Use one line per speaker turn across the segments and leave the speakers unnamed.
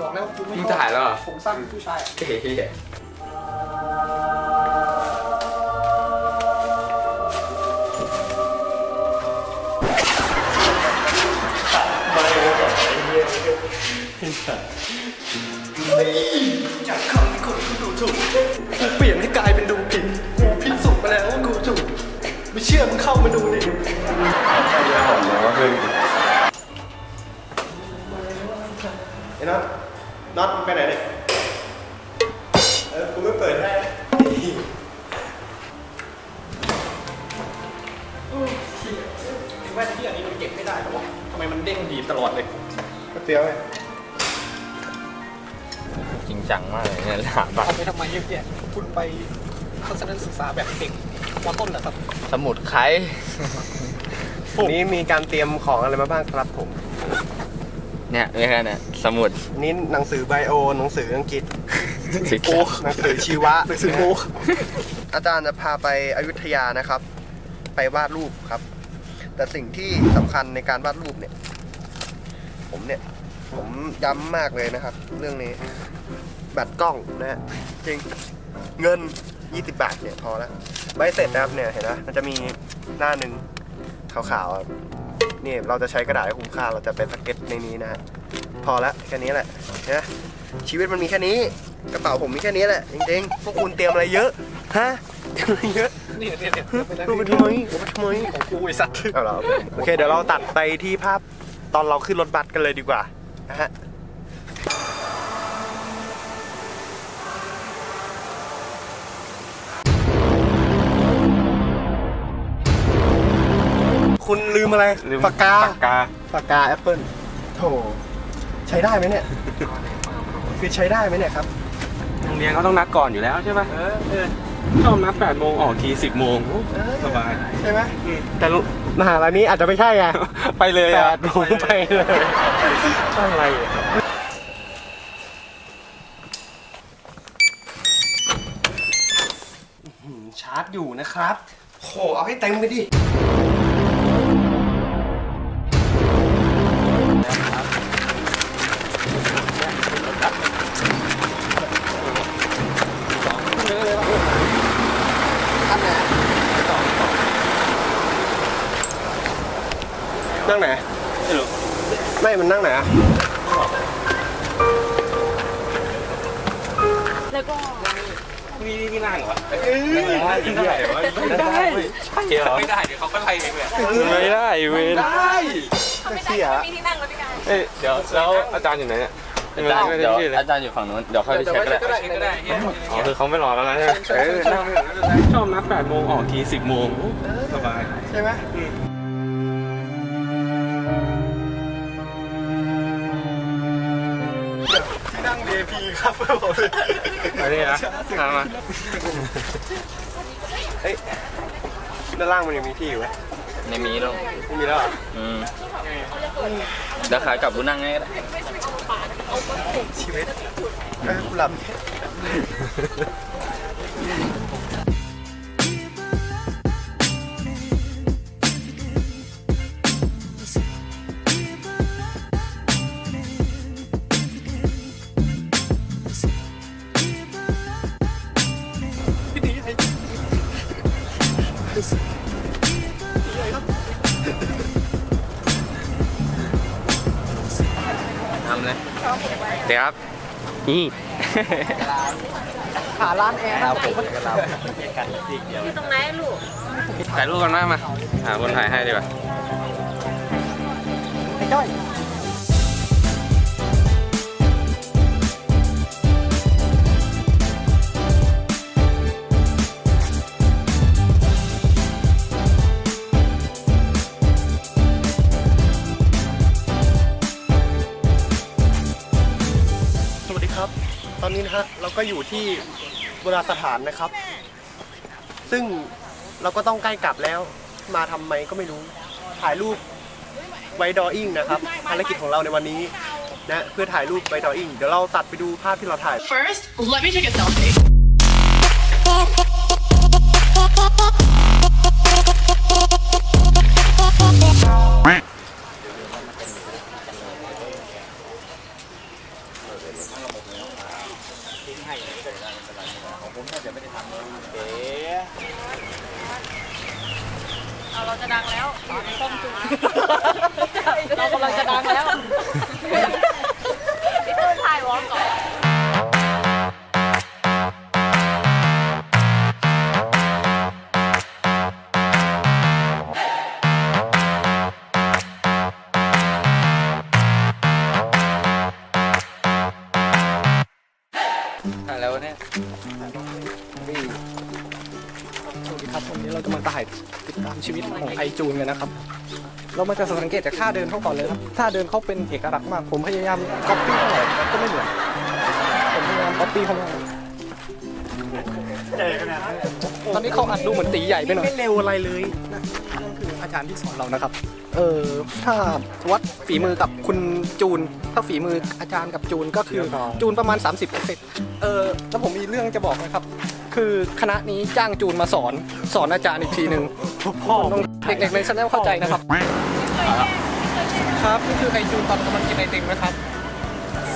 บอกแล้วกูไม่
มึง
ชอบ
ถ่ายแล้วเหรอ
ผมสั้นผู้ชายอะ
เฮ้ย
จากคำที่คนเขาดูถูกกูเปลี่ยนให้กลายเป็นดูผิดกูพิสูจน์มาแล้วว่ากูถูกไม่เชื่อมึงเข้ามาดูดิไอ้น็อต น็อตมึงไปไหนเนี่ย เออกูไม่เปิดให้ไอ้แว่นที่อันนี้มันเก็บไม่ได้หรอวะทำไมมันเด้งดีดตลอดเลยก็เตี้ยวไง
จริงจังมากเลยเนี่ยถามบ้า
ทำไปทำไมเยอะแยะคุณไปทัศนศึกษาแบบเด็กมอต้นเหรอครับ
สมุดใคร
นี้มีการเตรียมของอะไรมาบ้างครับผม
เนี่ยไม่ใช่เนี่ยสมุด
นี่หนังสือไบโอหนังสืออังกฤษ
สีเขียว
หนังสือชีวะ
หนังสือโมก
อาจารย์จะพาไปอยุธยานะครับ ไปวาดรูปครับ แต่สิ่งที่สำคัญในการวาดรูปเนี่ย ผมเนี่ย ผมย้ำมากเลยนะครับ เรื่องนี้แบตกล้องนะฮะจริงเงิน 20 บาทเนี่ยพอแล้วใบเสร็จนะครับเนี่ยเห็นไหมมันจะมีหน้าหนึ่งขาวๆอะ นี่เราจะใช้กระดาษให้คุ้มค่าเราจะเป็นสเก็ตในนี้นะฮะพอละแค่นี้แหละนะชีวิตมันมีแค่นี้ กระเป๋าผมมีแค่นี้แหละจริงๆพวกคุณเตรียมอะไรเยอะฮะเตรียมอะไรเยอะ
เนี่ยเนี่ยเนี่ยไปแล้ว
ดูไปทำไมดูไปทำไม
ของกูไอ้สัตว์
เอาเหรอโอเคเดี๋ยวเราตัดไปที่ภาพตอนเราขึ้นรถบัสกันเลยดีกว่านะฮะ คุณลืมอะไร
ลืม
ปากกา
ปากกา
ปากกาแอปเปิลโถใช้ได้ไหมเนี่ยคือใช้ได้ไหมเนี่ยครับ
โรงเรียนเขาต้องนัดก่อนอยู่แล้วใช่ไหมเออเออชอบนัด8โมงออกที10โมงสบาย
ใช่ไหมแต่มหาลัยนี้อาจจะไม่ใช่ไง
ไปเลย
แป
อะ
ดโมงไปเลยอะไรอะอื้อหือชาร์จอยู่นะครับโหเอาให้เต็มไปดิ นั่งไหน
ไม่รู้
ไม่มันนั่งไหนอะ
แล้วก็
นี่นี่นั่งเหรอ
ไม่ได้
ไม่ได้เหรอไม่ได้ใช่เหรอ
ไม่ได้เดี๋ยวเขาก็ไล่เองเลย
ไม่ได้เว้ย
เขาไม่ได้เขาไม่มีที่นั่งแล้วพี่กาย
เอ้ยเดี๋ยวแล้วอาจารย์อยู่ไหนเนี่ย
อาจารย์
ไม่
เดี๋ยว
ได้ชื่อเลย
อาจารย์อยู่ฝั่งนู้นเดี๋ยวค่อยไปเช็คก็ได้
ก็ได้ก็ได้
อ๋อคือเขาไม่รอแล้วนะใช่ไหมเออนั่งชอบนัด8โมงออกที10โมงสบาย
ใช่ไหม นั่ง VIP ครับผม
อันนี้นะตามมา
เฮ้ยด้านล่างมันยังมีที่อยู่ไหม
ในมีแล้ว
ไม่มีแล้วเหรอ
อืมเดี๋ยวขากลับกูนั่งให้ก็ได้
ชีวิตเออกูหลับ
เลยเดี๋ยวครับ นี่
หาร้านแอร์นะผม
อยู่ตรงไหนลูก
ถ่ายรูปกันมามาหาคนถ่ายให้ดีกว่า
ไอ้จ้อย
ก็อยู่ที่โบราณสถานนะครับ ซึ่งเราก็ต้องใกล้กลับแล้ว มาทำไมก็ไม่รู้ ถ่ายรูปไวดออิงนะครับภารกิจของเราในวันนี้นะเพื่อถ่ายรูปไวดออิงเดี๋ยวเราตัดไปดูภาพที่เราถ่าย
First, let me take a selfie.
สวัสดีครับวันนี้เราจะมาถ่ายติดตามชีวิตของไอจูนกันนะครับ เรามาจะสังเกตจากท่าเดินเขาก่อนเลยครับท่าเดินเขาเป็นเอกลักษณ์มาก ผมพยายามก๊อปปี้เท่าไหร่ก็ไม่เหมือนผมพยายามก๊อปปี้เขามากตอนนี้เขาอัดดูเหมือนตีใหญ่ไปหน่อยไม่เร็วอะไรเลยนั่นคืออาจารย์ที่สอนเรานะครับ เออถ้าวัดฝีมือกับคุณจูน ถ้าฝีมืออาจารย์กับจูนก็คือจูนประมาณ 30%เออแล้วผมมีเรื่องจะบอกนะครับ คือคณะนี้จ้างจูนมาสอนสอนอาจารย์อีกทีหนึ่งพ่อต้องเด็กๆในชั้นเข้าใจนะครับ ครับนี่คือไอจูนตอนกำลังกินไอติมนะครับ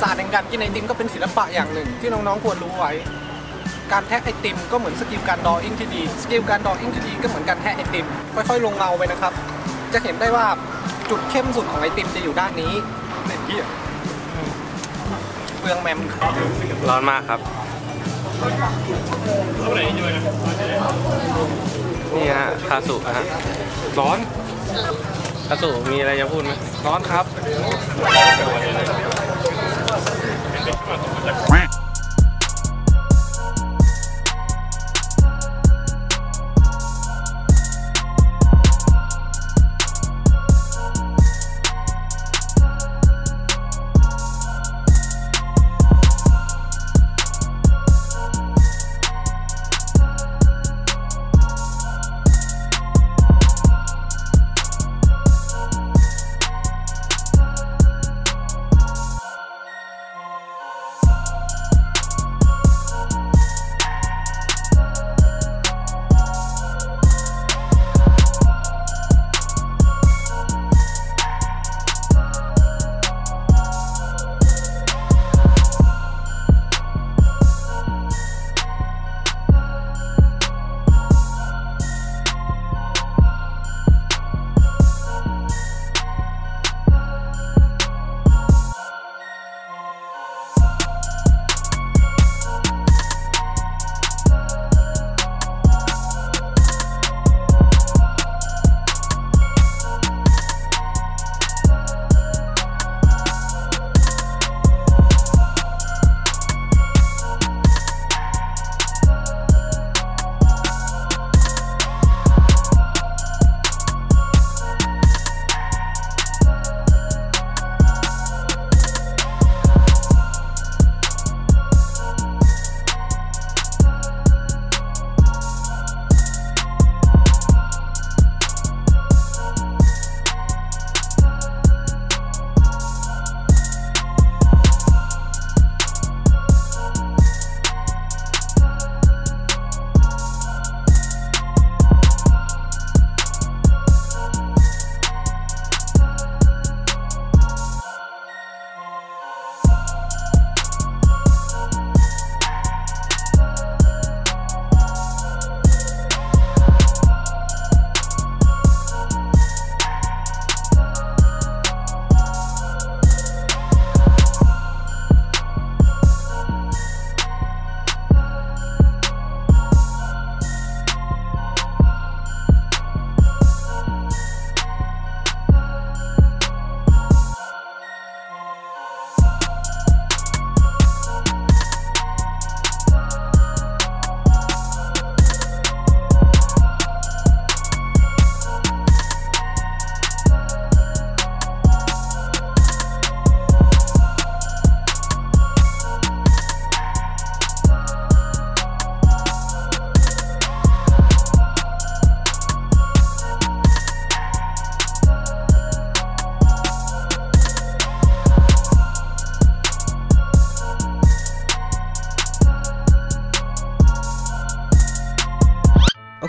ศาสตร์แห่งการกินไอติมก็เป็นศิลปะอย่างหนึ่ง ที่น้องๆควรรู้ไว้ การแทะไอติมก็เหมือน skill การ drawing ที่ดี skill การ drawing ที่ดีก็เหมือนการแทะไอติม ค่อยๆ ลงเงาไปนะครับ จะเห็นได้ว่าจุดเข้มสุดของไอติมจะอยู่ด้านนี้เห็นที่เปลืองแมม
ร้อนมากครับ นี่ฮะคาสุฮะ
ร้อน
คาสุมีอะไรจะพูดไหม
ร้อนครับ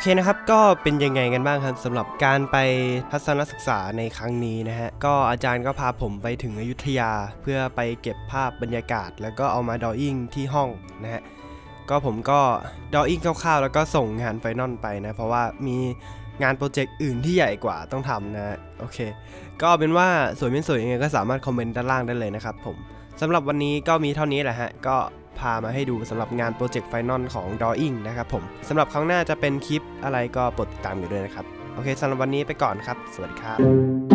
เคนะครับ ก็เป็นยังไงกันบ้างครับสำหรับการไปทัศนศึกษาในครั้งนี้นะฮะ ก็อาจารย์ก็พาผมไปถึงอยุธยาเพื่อไปเก็บภาพบรรยากาศ แล้วก็เอามาดออิ่งที่ห้องนะฮะ ก็ผมก็ดออิ่งคร่าวๆ แล้วก็ส่งงานไฟนอลไปนะ เพราะว่ามีงานโปรเจกต์อื่นที่ใหญ่กว่าต้องทำนะ โอเค ก็เอาเป็นว่าสวยไม่สวยยังไงก็สามารถคอมเมนต์ด้านล่างได้เลยนะครับผมสำหรับวันนี้ก็มีเท่านี้แหละฮะ ก็ พามาให้ดูสำหรับงานโปรเจกต์ไฟนอลของ Drawing นะครับผมสำหรับครั้งหน้าจะเป็นคลิปอะไรก็โปรดติดตามอยู่ด้วยนะครับ โอเคสำหรับวันนี้ไปก่อนครับ สวัสดีครับ